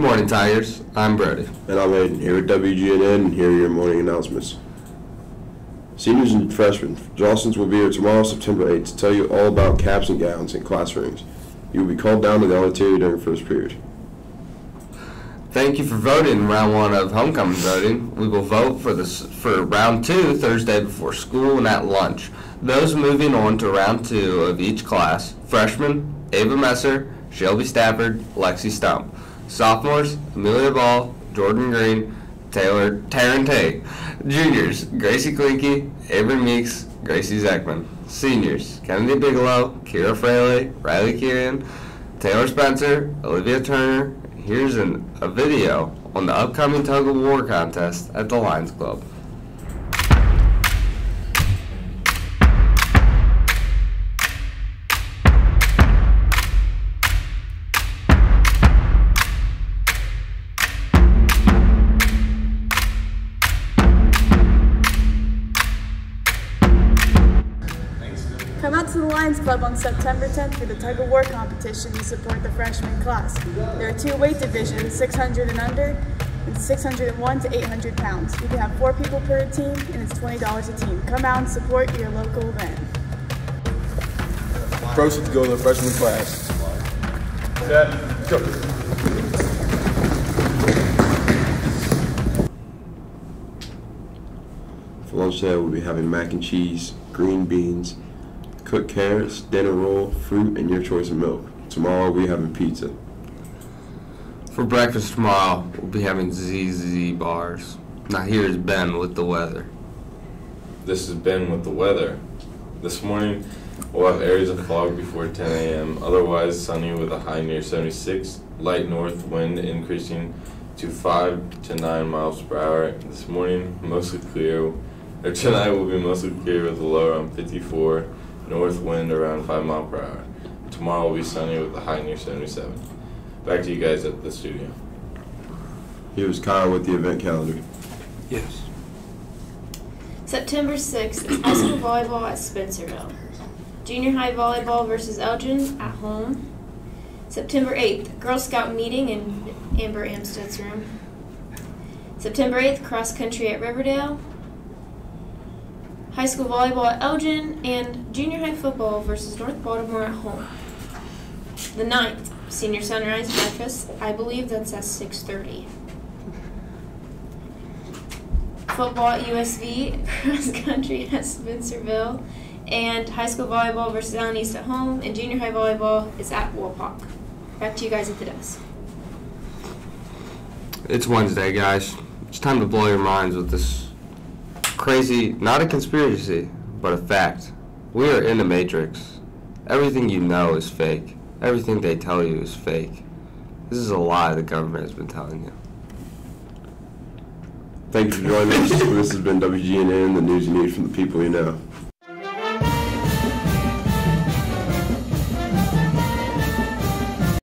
Good morning, Tigers. I'm Brody. And I'm Aiden, here with WGNN, and here are your morning announcements. Seniors and freshmen, Jostens will be here tomorrow, September 8th, to tell you all about caps and gowns in classrooms. You will be called down to the auditorium during first period. Thank you for voting in round one of homecoming voting. We will vote for this for round two Thursday before school and at lunch. Those moving on to round two of each class: freshmen Ava Messer, Shelby Stafford, Lexi Stump. Sophomores Amelia Ball, Jordan Green, Taylor Taryn Tate. Juniors Gracie Klinke, Avery Meeks, Gracie Zeckman. Seniors Kennedy Bigelow, Kira Fraley, Riley Kieran, Taylor Spencer, Olivia Turner. Here's an, a video on the upcoming tug of war contest at the Lions Club. Come out to the Lions Club on September 10th for the tug of war competition to support the freshman class. There are two weight divisions, 600 and under, and 601 to 800 pounds. You can have four people per team, and it's $20 a team. Come out and support your local event. Proceeds go to the freshman class. Set, go. For lunch today, we'll be having mac and cheese, green beans, cooked carrots, dinner roll, fruit, and your choice of milk. Tomorrow, we'll be having pizza. For breakfast tomorrow, we'll be having ZZ bars. Now here's Ben with the weather. This is Ben with the weather. This morning, we'll have areas of fog before 10 a.m. Otherwise, sunny with a high near 76. Light north wind increasing to 5 to 9 miles per hour. This morning, mostly clear. Or tonight will be mostly clear with a low around 54. North wind around 5 mile per hour. Tomorrow will be sunny with a high near 77. Back to you guys at the studio. Here's Kyle with the event calendar. Yes. September 6th is high school volleyball at Spencerville. Junior high volleyball versus Elgin at home. September 8th, Girl Scout meeting in Amber Amstead's room. September 8th, cross country at Riverdale. High school volleyball at Elgin and junior high football versus North Baltimore at home. The 9th, senior sunrise breakfast. I believe that's at 6:30 football at USV, cross country at Spencerville, and high school volleyball versus Allen East at home, and junior high volleyball is at Wolfhawk. Back to you guys at the desk. It's Wednesday, guys. It's time to blow your minds with this crazy, not a conspiracy, but a fact. We are in the Matrix. Everything you know is fake. Everything they tell you is fake. This is a lie the government has been telling you. Thank you for joining us. this has been WGNN, the news you need from the people you know.